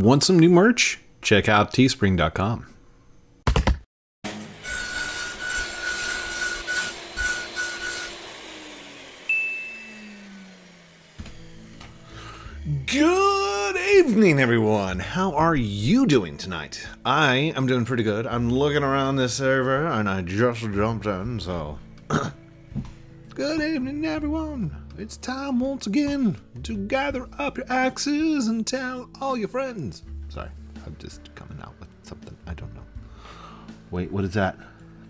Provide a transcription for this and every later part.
Want some new merch? Check out teespring.com. Good evening, everyone. How are you doing tonight? I am doing pretty good. I'm looking around this server and I just jumped in, so. good evening, everyone. It's time once again to gather up your axes and tell all your friends. Sorry, I'm just coming out with something. I don't know. Wait, what is that?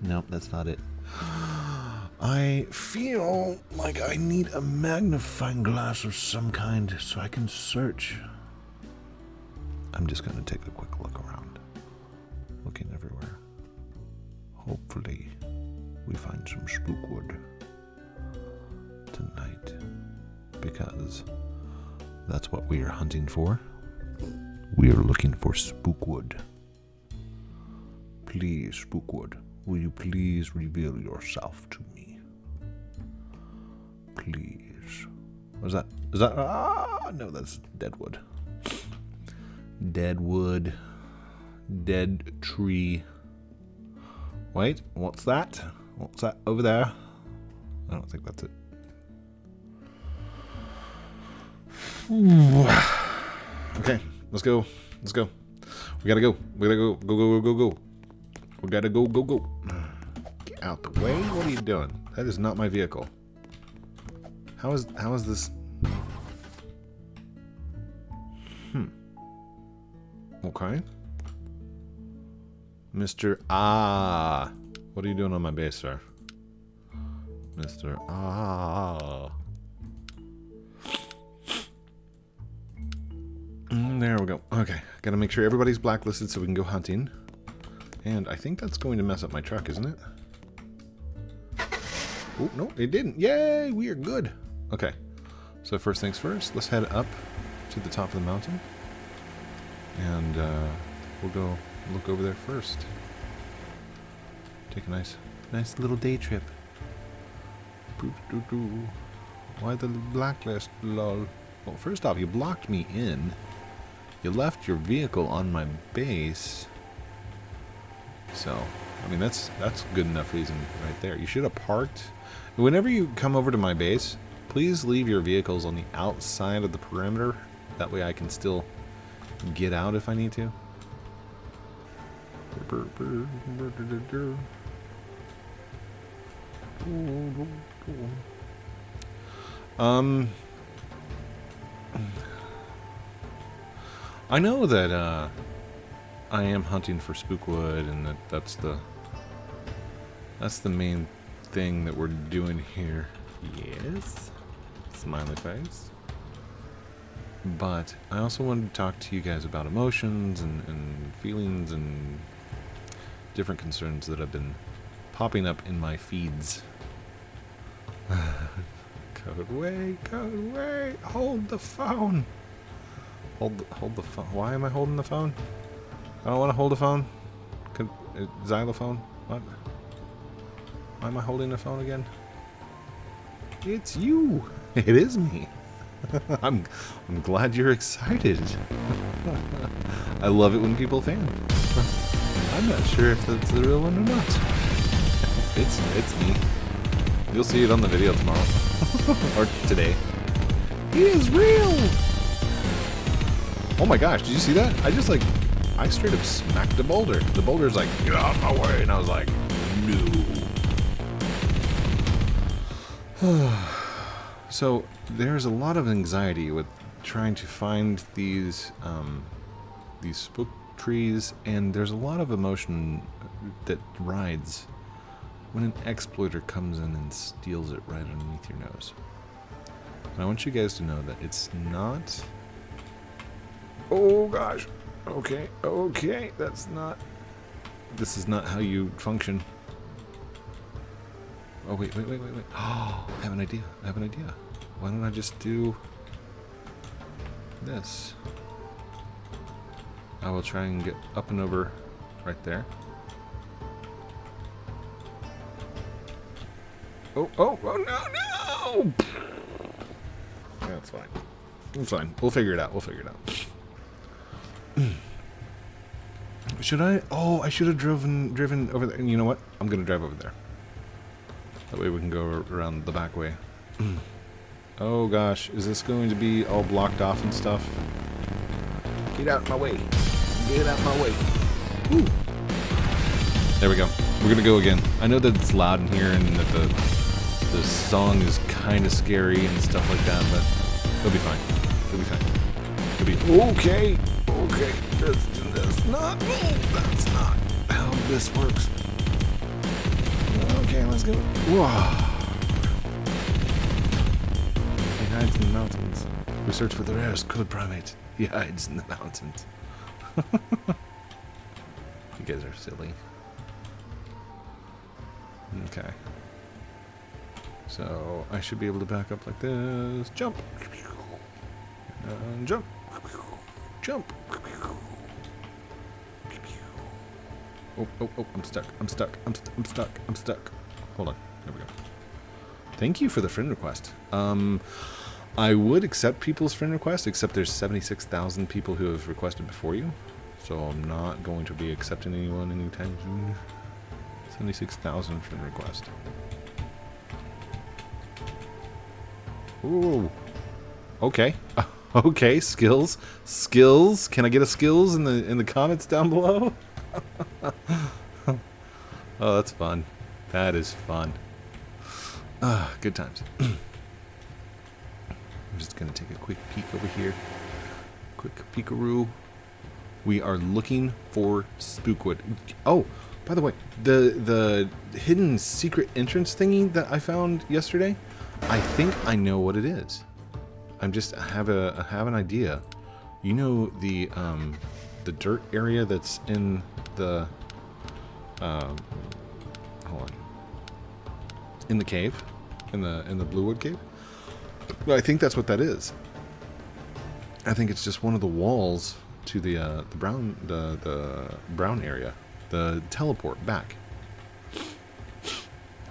Nope, that's not it. I feel like I need a magnifying glass of some kind so I can search. I'm just going to take a quick look around, looking everywhere. Hopefully, we find some spookwood tonight because that's what we are hunting for. We are looking for spookwood. Please, spookwood, will you please reveal yourself to me? Please. What's that? Is that? Ah, no, that's deadwood. Deadwood. Dead tree. Wait, what's that? What's that over there? I don't think that's it. Okay, let's go. Let's go. We gotta go. We gotta go. Go, go, go, go, go. We gotta go, go, go. Get out the way. What are you doing? That is not my vehicle. How is how is this? Hmm. Okay. Mr. Ah. What are you doing on my base, sir? Mr. Ah. There we go. Okay. Gotta make sure everybody's blacklisted so we can go hunting. And I think that's going to mess up my truck, isn't it? Oh, no, it didn't. Yay, we are good. Okay. So first things first, let's head up to the top of the mountain. And uh, we'll go look over there first. Take a nice, nice little day trip. Why the blacklist, lol? Well, first off, you blocked me in. You left your vehicle on my base. So, I mean, that's that's good enough reason right there. You should have parked. Whenever you come over to my base, please leave your vehicles on the outside of the perimeter. That way I can still get out if I need to. Um, I know that uh, I am hunting for spookwood, and that that's the that's the main thing that we're doing here. Yes, smiley face. But I also wanted to talk to you guys about emotions and, and feelings and different concerns that have been popping up in my feeds. code way, code way, hold the phone. Hold the, hold the phone. Why am I holding the phone? I don't want to hold the phone. Could, uh, xylophone? What? Why am I holding the phone again? It's you. It is me. I'm I'm glad you're excited. I love it when people fan. I'm not sure if that's the real one or not. It's it's me. You'll see it on the video tomorrow. or today. It is real! Oh my gosh, did you see that? I just like, I straight up smacked the boulder. The boulder's like, get out of my way. And I was like, no. so there's a lot of anxiety with trying to find these, um, these spook trees. And there's a lot of emotion that rides when an exploiter comes in and steals it right underneath your nose. And I want you guys to know that it's not Oh gosh. Okay, okay, that's not... This is not how you function. Oh, wait, wait, wait, wait, wait. Oh, I have an idea. I have an idea. Why don't I just do... this? I will try and get up and over right there. Oh, oh, oh, no, no! That's fine. That's fine. We'll figure it out. We'll figure it out. should I? Oh, I should have driven driven over there. And you know what? I'm gonna drive over there. That way we can go around the back way. oh gosh, is this going to be all blocked off and stuff? Get out of my way. Get out of my way. There we go. We're gonna go again. I know that it's loud in here and that the the song is kind of scary and stuff like that, but it'll be fine. It'll be fine. It'll be okay. Okay. That's, that's not. That's not how this works. Okay, let's go. Whoa. He hides in the mountains. We search for the rarest CodePrime8. He hides in the mountains. you guys are silly. Okay. So I should be able to back up like this. Jump. And jump. Jump. Oh, oh, oh, I'm stuck. I'm stuck. I'm, st I'm stuck. I'm stuck. Hold on. There we go. Thank you for the friend request. Um, I would accept people's friend requests, except there's 76,000 people who have requested before you. So I'm not going to be accepting anyone anytime soon. 76,000 friend request. Ooh. Okay. okay, skills. Skills. Can I get a skills in the in the comments down below? oh, that's fun. That is fun. Ah, good times. I'm just gonna take a quick peek over here. Quick peekaroo. We are looking for Spookwood. Oh, by the way, the the hidden secret entrance thingy that I found yesterday, I think I know what it is. I'm just I have a I have an idea. You know the um the dirt area that's in the um hold on in the cave in the in the bluewood cave. Well, I think that's what that is. I think it's just one of the walls to the uh, the brown the the brown area, the teleport back.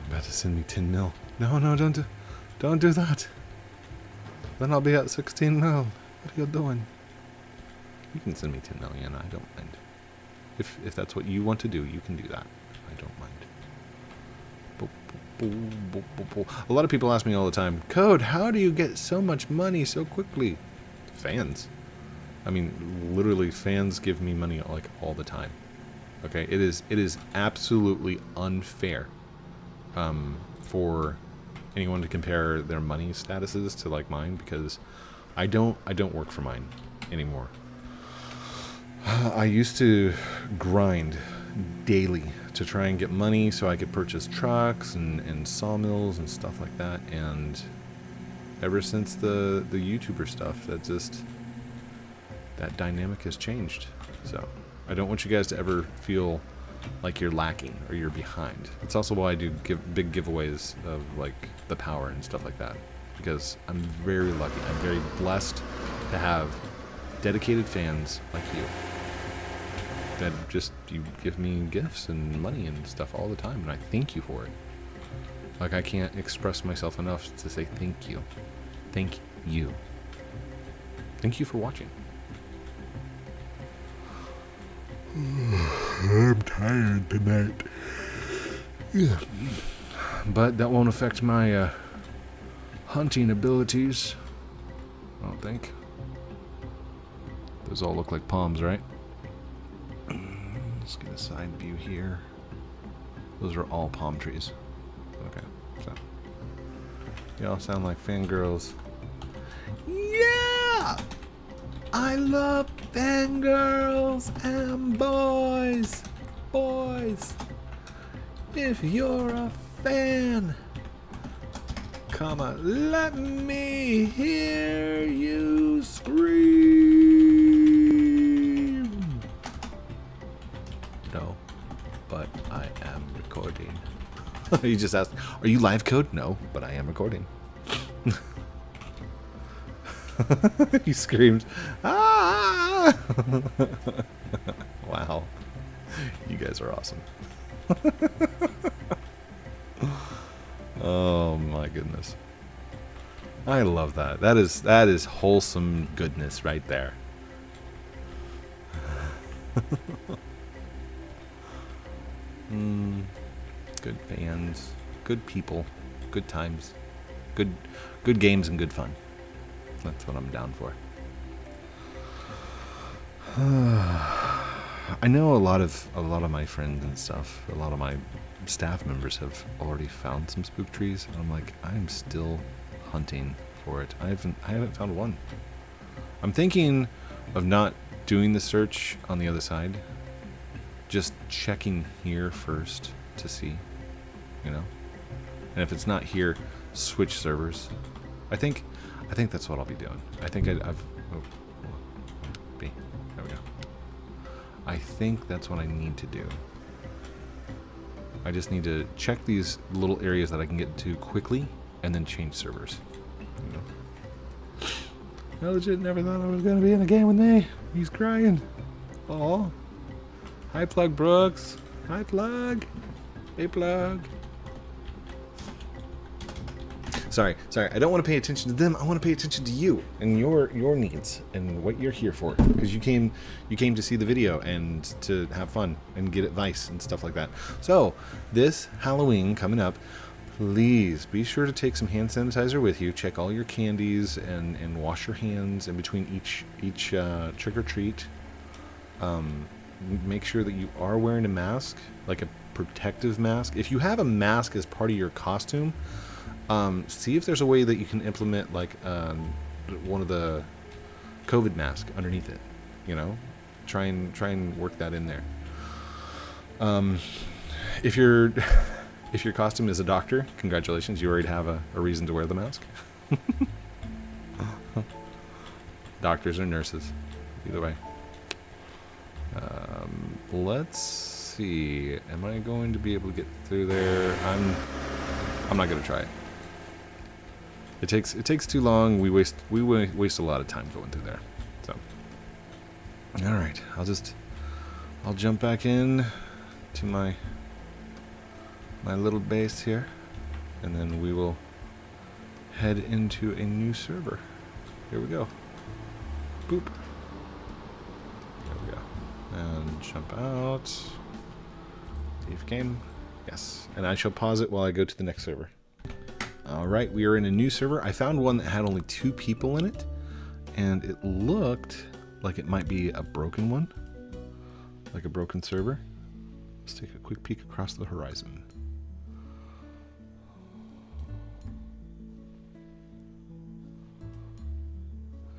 About to send me 10 mil. No, no, don't do, don't do that. Then I'll be at 16 mil. What are you doing? You can send me 10 million. I don't mind. If if that's what you want to do, you can do that. I don't mind. A lot of people ask me all the time, Code, how do you get so much money so quickly? Fans. I mean, literally, fans give me money like all the time. Okay, it is it is absolutely unfair um, for anyone to compare their money statuses to like mine because I don't I don't work for mine anymore. I used to grind daily to try and get money so I could purchase trucks and, and sawmills and stuff like that and ever since the the YouTuber stuff that just that dynamic has changed. So I don't want you guys to ever feel like you're lacking or you're behind. It's also why I do give big giveaways of like the power and stuff like that because I'm very lucky. I'm very blessed to have dedicated fans like you that just you give me gifts and money and stuff all the time and I thank you for it. Like I can't express myself enough to say thank you. Thank you. Thank you for watching. I'm tired tonight. Yeah. But that won't affect my uh, hunting abilities. I don't think. Those all look like palms, right? Let's get a side view here. Those are all palm trees. Okay, so. Y'all sound like fangirls. I love fangirls and boys. Boys. If you're a fan, come on, let me hear you scream. No, but I am recording. you just asked, are you live code? No, but I am recording. he screamed, ah! wow. You guys are awesome. oh my goodness. I love that. That is that is wholesome goodness right there. mm, good fans, good people, good times, good good games and good fun. That's what I'm down for. I know a lot of a lot of my friends and stuff, a lot of my staff members have already found some spook trees, and I'm like, I'm still hunting for it. I haven't I haven't found one. I'm thinking of not doing the search on the other side. Just checking here first to see, you know. And if it's not here, switch servers. I think I think that's what I'll be doing. I think I, have oh, oh, B. There we go. I think that's what I need to do. I just need to check these little areas that I can get to quickly and then change servers. You know? I legit never thought I was going to be in a game with me. He's crying. Oh. Hi, Plug Brooks. Hi, Plug. Hey, Plug. Sorry, sorry. I don't want to pay attention to them. I want to pay attention to you and your your needs and what you're here for. Because you came you came to see the video and to have fun and get advice and stuff like that. So this Halloween coming up, please be sure to take some hand sanitizer with you. Check all your candies and and wash your hands in between each each uh, trick or treat. Um, make sure that you are wearing a mask, like a protective mask. If you have a mask as part of your costume um, see if there's a way that you can implement like um, one of the COVID mask underneath it. You know, try and try and work that in there. Um, if your if your costume is a doctor, congratulations, you already have a, a reason to wear the mask. Doctors or nurses, either way. Um, let's see. Am I going to be able to get through there? I'm. I'm not gonna try it. It takes it takes too long. We waste we waste a lot of time going through there. So, all right, I'll just I'll jump back in to my my little base here, and then we will head into a new server. Here we go. Boop. There we go. And jump out. Save game. Yes. And I shall pause it while I go to the next server. Alright, we are in a new server. I found one that had only two people in it, and it looked like it might be a broken one, like a broken server. Let's take a quick peek across the horizon.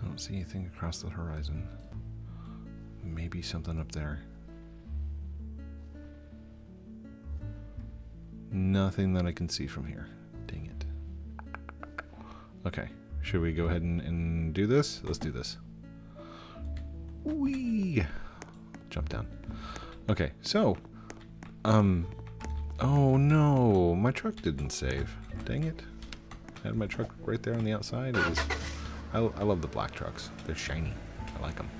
I don't see anything across the horizon. Maybe something up there. Nothing that I can see from here. Okay. Should we go ahead and, and do this? Let's do this. Wee. Jump down. Okay, so, um, oh no, my truck didn't save. Dang it. I had my truck right there on the outside. It was, I, I love the black trucks. They're shiny. I like them.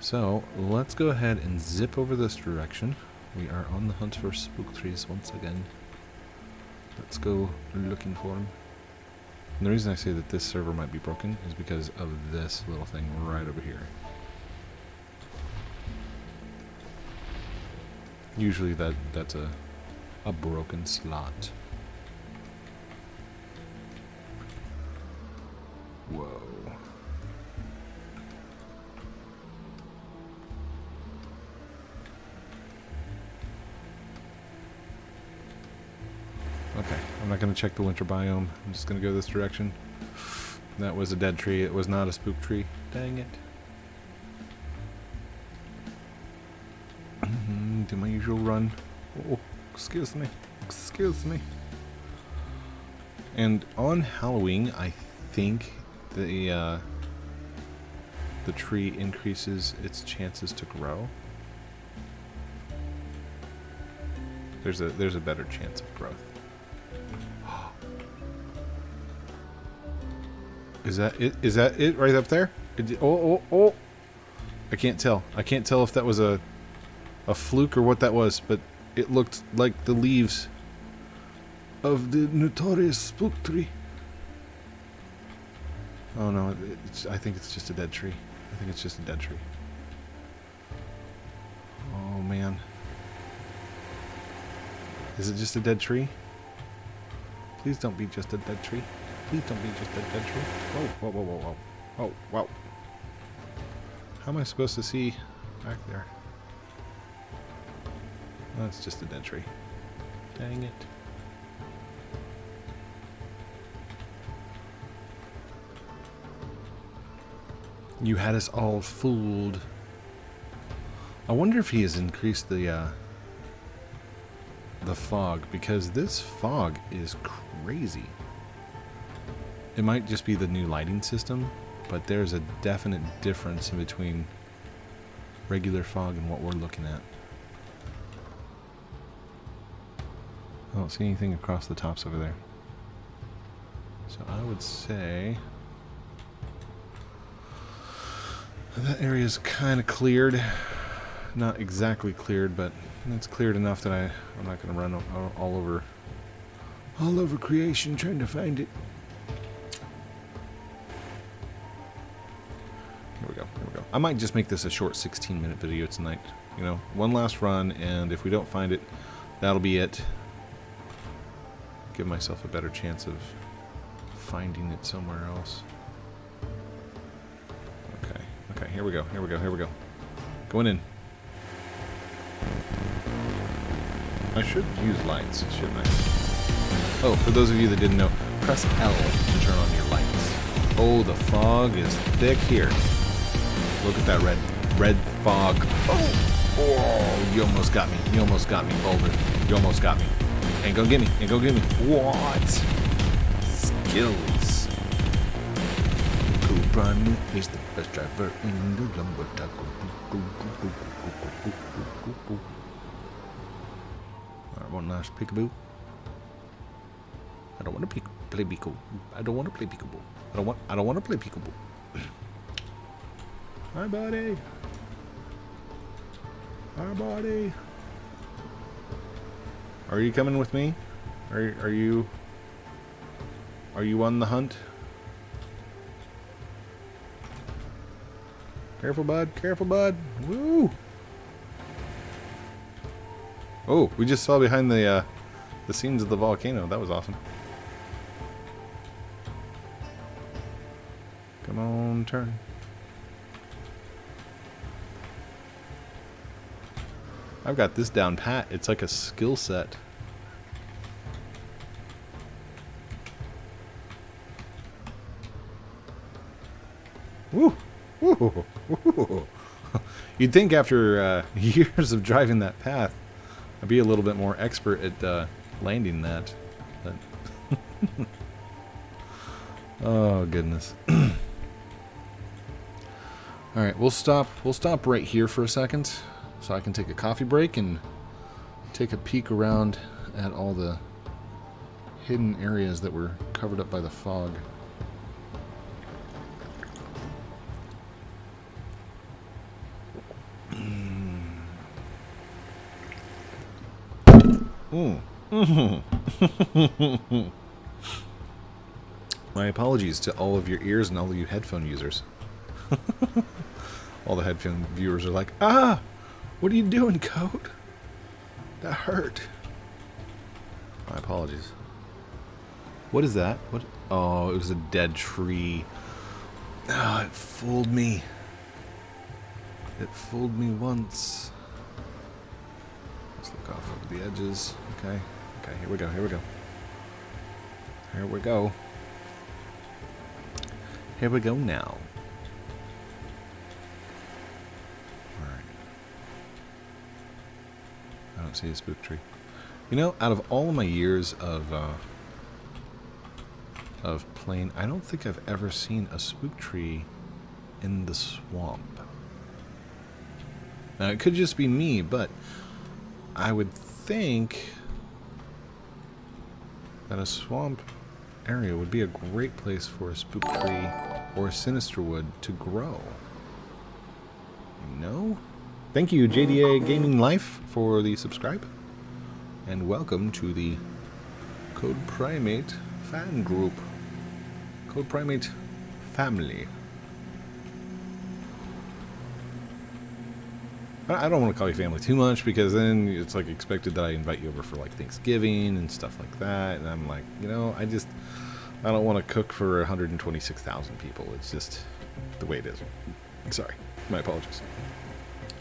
So, let's go ahead and zip over this direction. We are on the hunt for spook trees once again. Let's go looking for them. And the reason I say that this server might be broken is because of this little thing right over here. Usually that that's a a broken slot. Whoa. I'm not going to check the winter biome. I'm just going to go this direction. That was a dead tree. It was not a spook tree. Dang it. Mm-hmm, do my usual run. Oh, excuse me. Excuse me. And on Halloween, I think the uh, the tree increases its chances to grow. There's a there's a better chance of growth. Is that it? Is that it right up there? oh, oh, oh. I can't tell. I can't tell if that was a a fluke or what that was, but it looked like the leaves of the notorious spook tree. Oh no, I think it's just a dead tree. I think it's just a dead tree. Oh man. Is it just a dead tree? Please don't be just a dead tree. Please don't be just a dead tree. Whoa, whoa, whoa, whoa, whoa. Whoa, whoa. How am I supposed to see back there? That's oh, just a dead tree. Dang it. You had us all fooled. I wonder if he has increased the uh, the fog because this fog is crazy. It might just be the new lighting system, but there's a definite difference in between regular fog and what we're looking at. I don't see anything across the tops over there. So I would say that area is kind of cleared. Not exactly cleared, but it's cleared enough that I, I'm not going to run all over all over creation trying to find it. Here we go, here we go. I might just make this a short 16 minute video tonight. You know, one last run, and if we don't find it, that'll be it. Give myself a better chance of finding it somewhere else. Okay, okay, here we go, here we go, here we go. Going in. I should use lights, shouldn't I? Oh, for those of you that didn't know, press L to turn on your lights. Oh, the fog is thick here. Look at that red, red fog. Oh, oh, you almost got me. You almost got me, Boulder. You almost got me. Ain't gonna get me. Ain't gonna get me. What? Skills. Cool is the best driver in the lumber tackle. one last peekaboo. I don't want to play peekaboo. I don't want to play peekaboo. I don't want. I don't want to play peekaboo. Hi, buddy. Hi, buddy. Are you coming with me? Are are you? Are you on the hunt? Careful, bud. Careful, bud. Woo! Oh, we just saw behind the uh, the scenes of the volcano. That was awesome. Come on, turn. I've got this down pat. It's like a skill set. Woo! Woo! Woo! You'd think after uh, years of driving that path, I'd be a little bit more expert at uh, landing that. But oh goodness. All right, we'll stop. We'll stop right here for a second, so I can take a coffee break and take a peek around at all the hidden areas that were covered up by the fog. My apologies to all of your ears and all of you headphone users. all the headphone viewers are like, ah, what are you doing, Code? That hurt. My apologies. What is that? What? Oh, it was a dead tree. Ah, oh, it fooled me. It fooled me once. Let's look off over the edges. Okay. Okay, here we go, here we go. Here we go. Here we go now. Don't see a spook tree. You know, out of all of my years of uh, of playing, I don't think I've ever seen a spook tree in the swamp. Now, it could just be me, but I would think that a swamp area would be a great place for a spook tree or a sinister wood to grow. You know? Thank you, JDA Gaming Life, for the subscribe. And welcome to the CodePrime8 fan group. CodePrime8 family. I don't want to call you family too much because then it's like expected that I invite you over for like Thanksgiving and stuff like that. And I'm like, you know, I just, I don't want to cook for 126,000 people. It's just the way it is. Sorry. My apologies.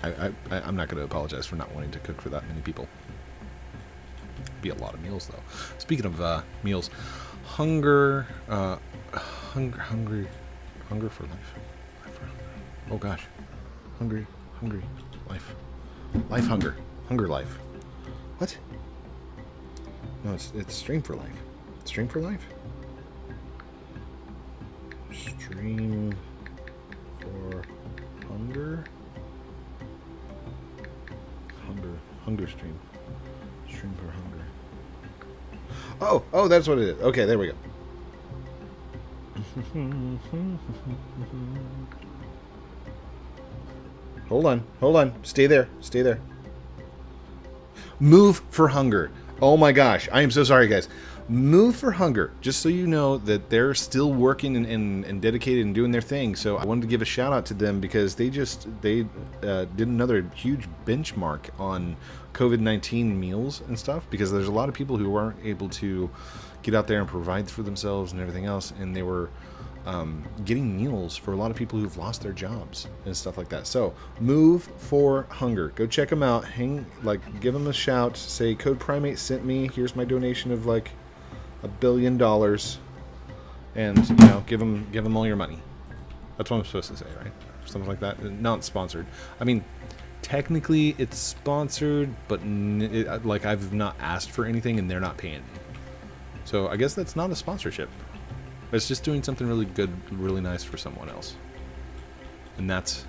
I, I, I'm not going to apologize for not wanting to cook for that many people. Be a lot of meals though. Speaking of uh, meals, hunger, uh, hunger, hungry, hunger for life. Oh gosh, hungry, hungry, life, life, hunger, hunger, life. What? No, it's it's stream for life. Stream for life. Stream for hunger. Hunger, stream. Stream for hunger. Oh, oh, that's what it is. Okay, there we go. Hold on, hold on. Stay there, stay there. Move for Hunger. Oh my gosh, I am so sorry, guys. Move for Hunger, just so you know that they're still working and, and, and dedicated and doing their thing. So I wanted to give a shout out to them because they just they uh, did another huge benchmark on COVID nineteen meals and stuff. Because there's a lot of people who aren't able to get out there and provide for themselves and everything else, and they were um, getting meals for a lot of people who've lost their jobs and stuff like that. So, move for hunger. Go check them out. Hang like, give them a shout. Say CodePrime8 sent me. Here's my donation of like a billion dollars, and you know, give them give them all your money. That's what I'm supposed to say, right? Something like that. Not sponsored. I mean, technically it's sponsored, but it, uh, like I've not asked for anything, and they're not paying me. So I guess that's not a sponsorship. It's just doing something really good, really nice for someone else. And that's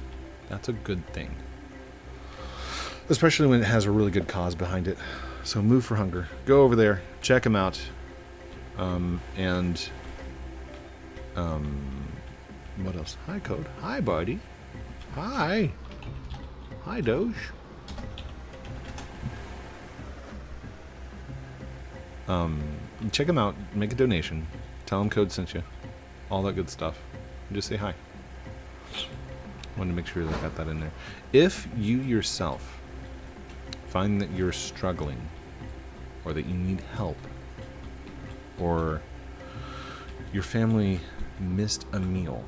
that's a good thing. Especially when it has a really good cause behind it. So move for hunger. Go over there, check them out. Um, and um what else? Hi Code. Hi buddy. Hi. Hi Doge. Um check them out, make a donation, tell them Code sent you, all that good stuff. Just say hi. Wanted to make sure that I got that in there. If you yourself find that you're struggling, or that you need help, or your family missed a meal,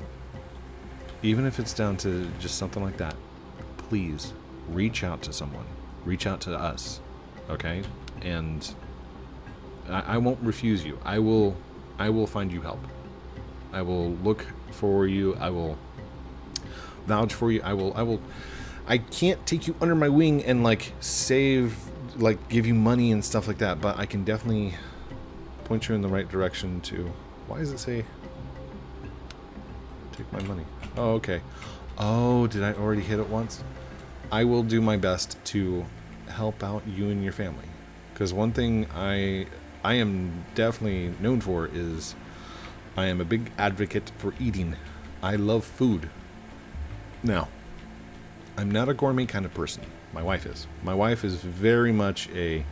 even if it's down to just something like that, please reach out to someone. Reach out to us, okay? And I, I won't refuse you. I will I will find you help. I will look for you. I will vouch for you. I will I will I can't take you under my wing and like save like give you money and stuff like that, but I can definitely point you in the right direction to why does it say take my money? Oh, okay. Oh, did I already hit it once? I will do my best to help out you and your family. Because one thing I I am definitely known for is I am a big advocate for eating. I love food. Now, I'm not a gourmet kind of person. My wife is. My wife is very much a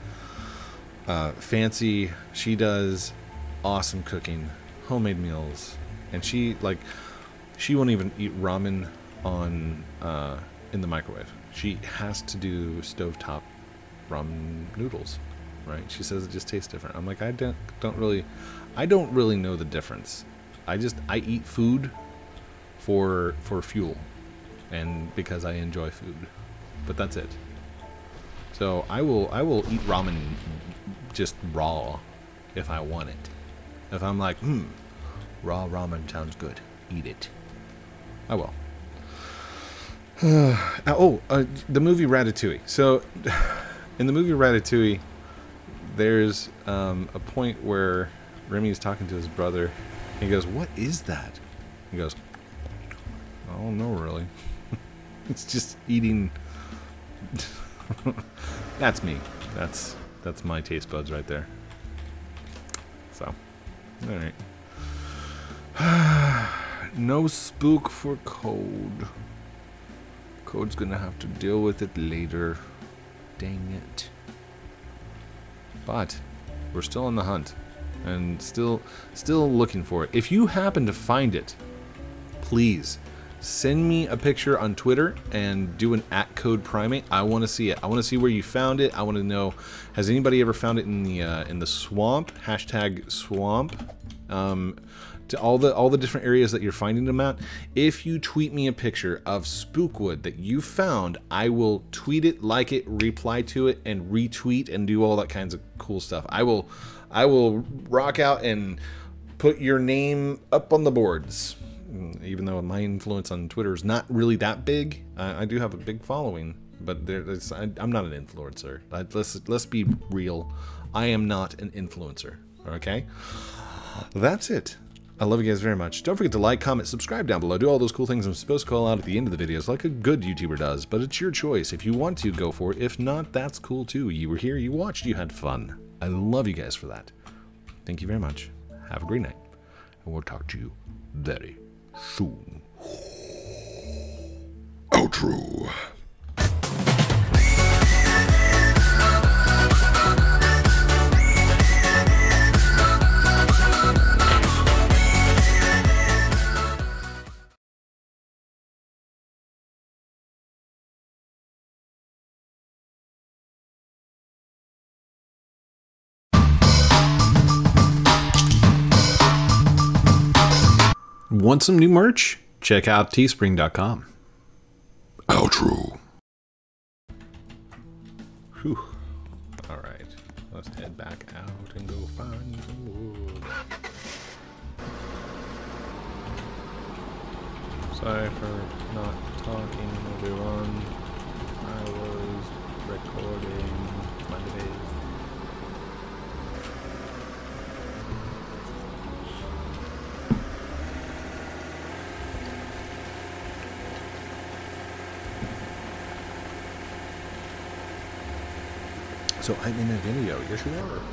uh, fancy. She does awesome cooking, homemade meals, and she like she won't even eat ramen on uh, in the microwave. She has to do stovetop ramen noodles, right? She says it just tastes different. I'm like, I don't don't really, I don't really know the difference. I just I eat food for for fuel, and because I enjoy food, but that's it. So I will I will eat ramen just raw if I want it. If I'm like, hmm, raw ramen sounds good, eat it. I will. Uh, oh, uh, the movie Ratatouille. So, in the movie Ratatouille, there's um, a point where Remy is talking to his brother. He goes, "What is that?" He goes, "I don't know, really. it's just eating." that's me. That's that's my taste buds right there. So, all right. no spook for code. Code's gonna have to deal with it later. Dang it. But we're still on the hunt and still still looking for it. If you happen to find it, please send me a picture on Twitter and do an at CodePrime8. I want to see it. I want to see where you found it. I want to know has anybody ever found it in the uh, in the swamp? Hashtag swamp. Um, to all the all the different areas that you're finding them at. If you tweet me a picture of Spookwood that you found, I will tweet it, like it, reply to it, and retweet and do all that kinds of cool stuff. I will I will rock out and put your name up on the boards. Mm, Even though my influence on Twitter is not really that big, I, I do have a big following. But I, I'm not an influencer. I- Let's let's be real. I am not an influencer. Okay. That's it. I love you guys very much. Don't forget to like, comment, subscribe down below. Do all those cool things I'm supposed to call out at the end of the videos like a good YouTuber does. But it's your choice. If you want to, go for it. If not, that's cool too. You were here, you watched, you had fun. I love you guys for that. Thank you very much. Have a great night. And we'll talk to you very soon. Outro. Want some new merch? Check out teespring.com. Outro. Whew. All right. Let's head back out and go find some wood. Sorry for not talking, everyone. I was recording Mondays. So I'm in a video. Yes, you are.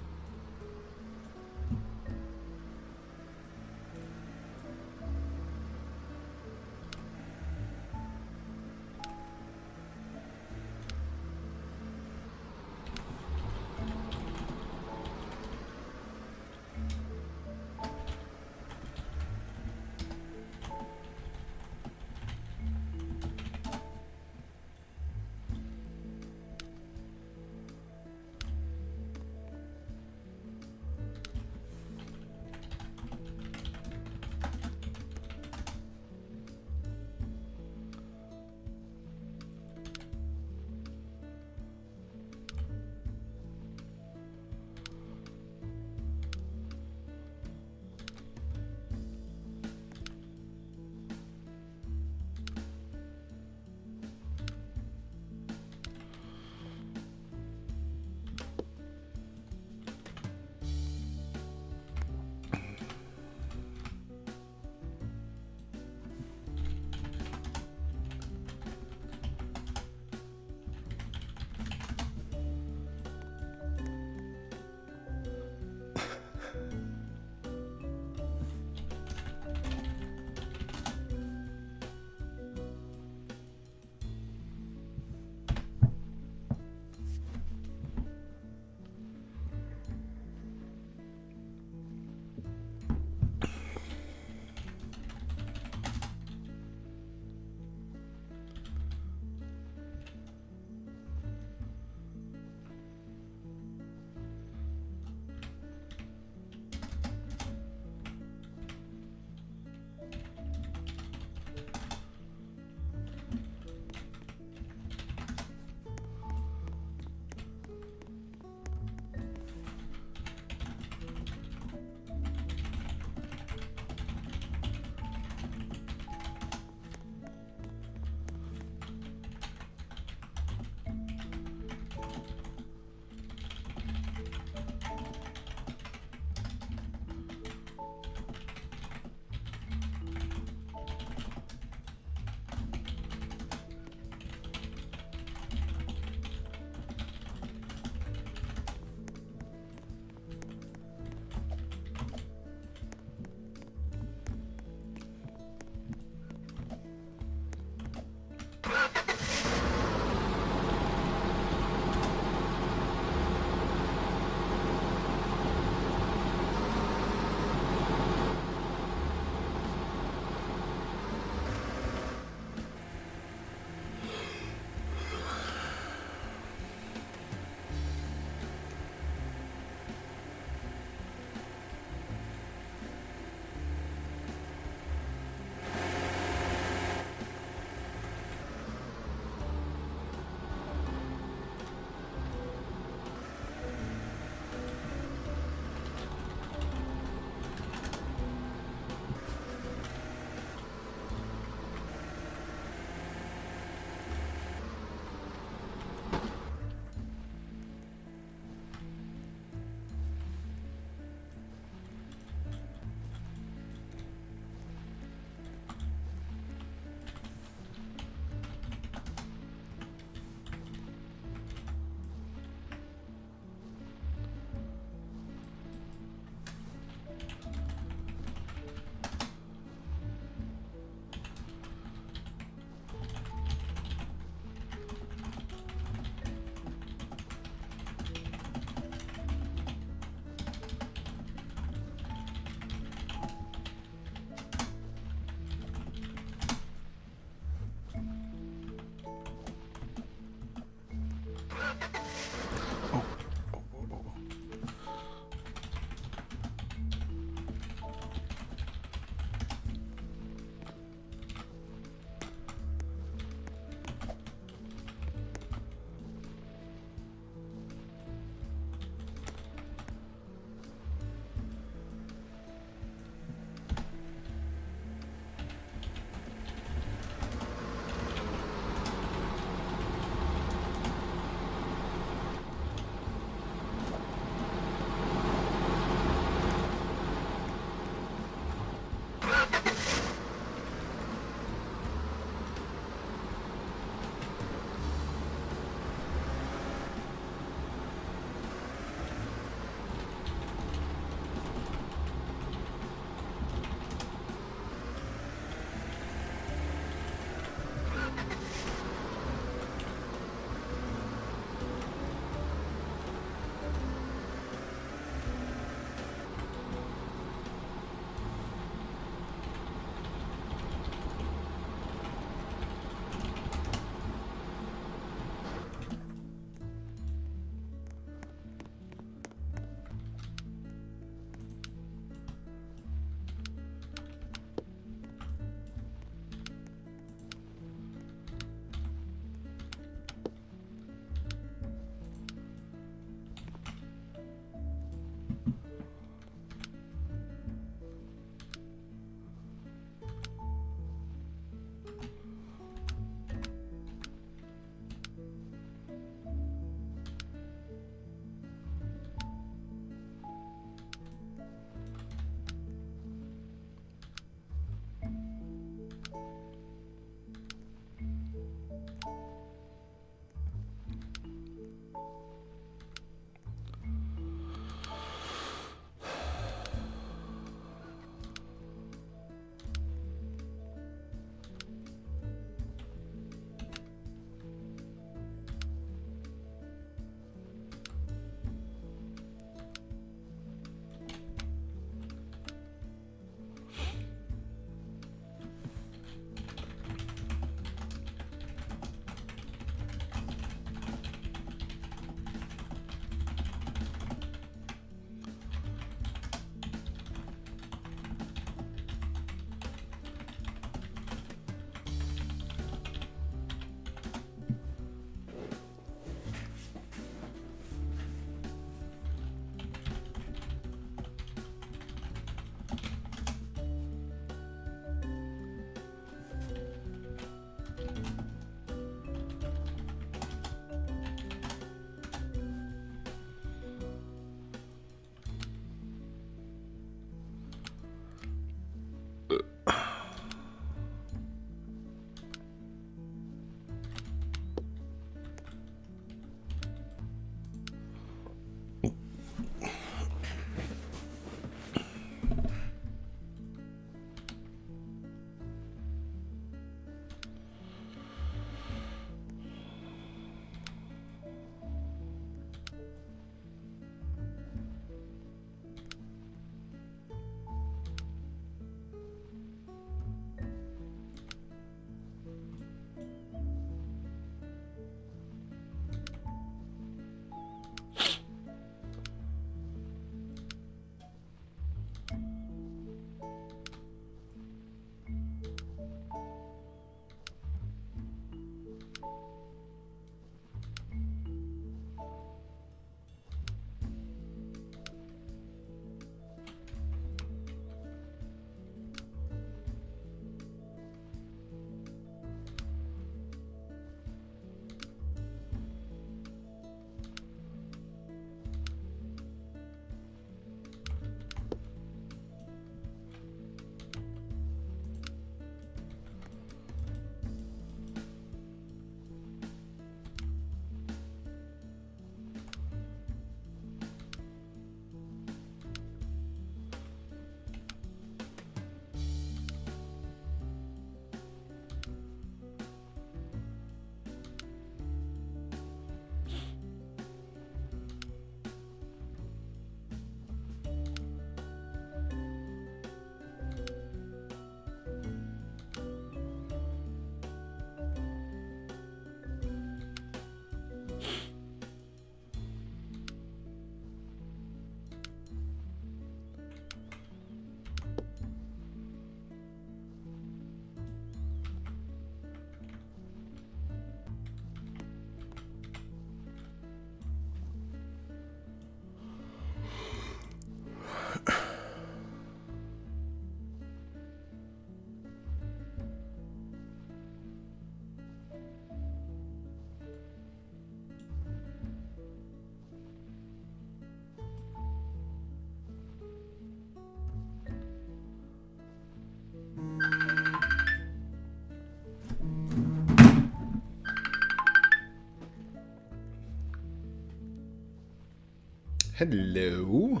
Hello.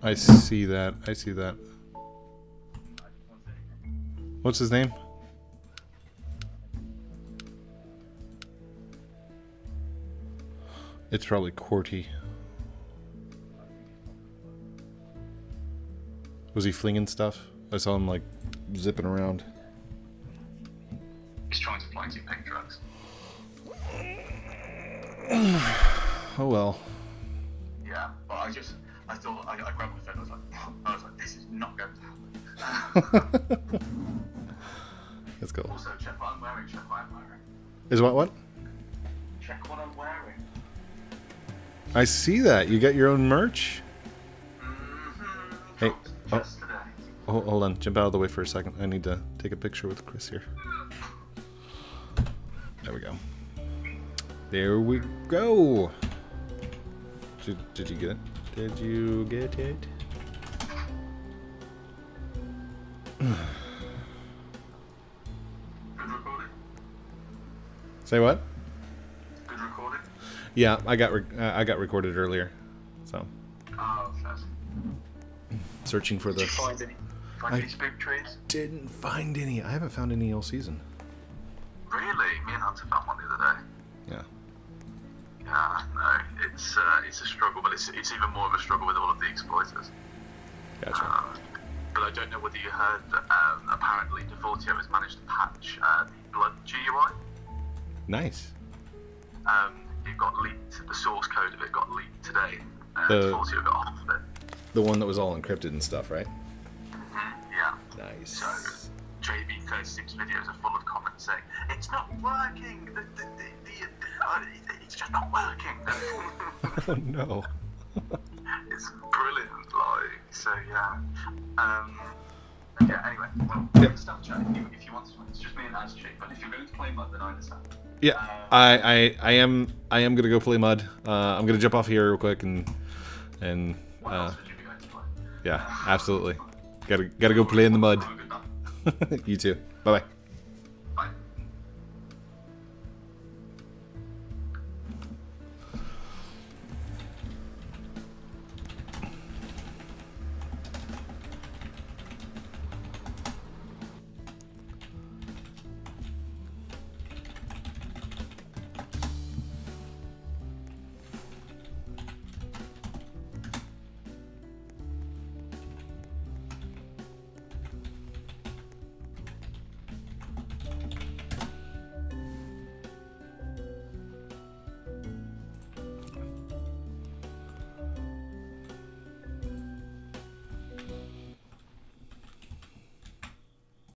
I see that. I see that. What's his name? It's probably Corty. Was he flinging stuff? I saw him like zipping around. Oh well. Yeah, but I just, I thought, I, I grabbed my phone, I was like, I was like, this is not going to happen. Let's also, check what I'm wearing, check what I'm wearing. Is what what? Check what I'm wearing. I see that. You got your own merch? Mm-hmm. Hey, oh. Hold, hold on. Jump out of the way for a second. I need to take a picture with Chris here. There we go. There we go. Did, did you get it? Did you get it? Say what? Good recording? Yeah, I got re- uh, I got recorded earlier. So Oh, fair. searching for Did you the. find any, find I- any spook trees? Didn't find any. I haven't found any all season. It's it's even more of a struggle with all of the exploiters. Gotcha. Uh, but I don't know whether you heard that um, apparently Defaultio has managed to patch uh, the Blood GUI. Nice. Um, it got leaked. The source code of it got leaked today. Uh, The- Defaultio got off of it. The one that was all encrypted and stuff, right? Mhm. Yeah. Nice. So JB36 videos are full of comments saying it's not working. The, the, the, it's just not working. oh no. So, yeah. Um, yeah. Anyway, well, can start chatting if you, if you want to. It's just me and Ash. But if you're going to play mud, then I understand. Yeah, I, I, I am, I am gonna go play mud. Uh, I'm gonna jump off here real quick and, and, uh, else would you be going to play? yeah, absolutely. Gotta, gotta go play in the mud. Have a good night. you too. Bye bye.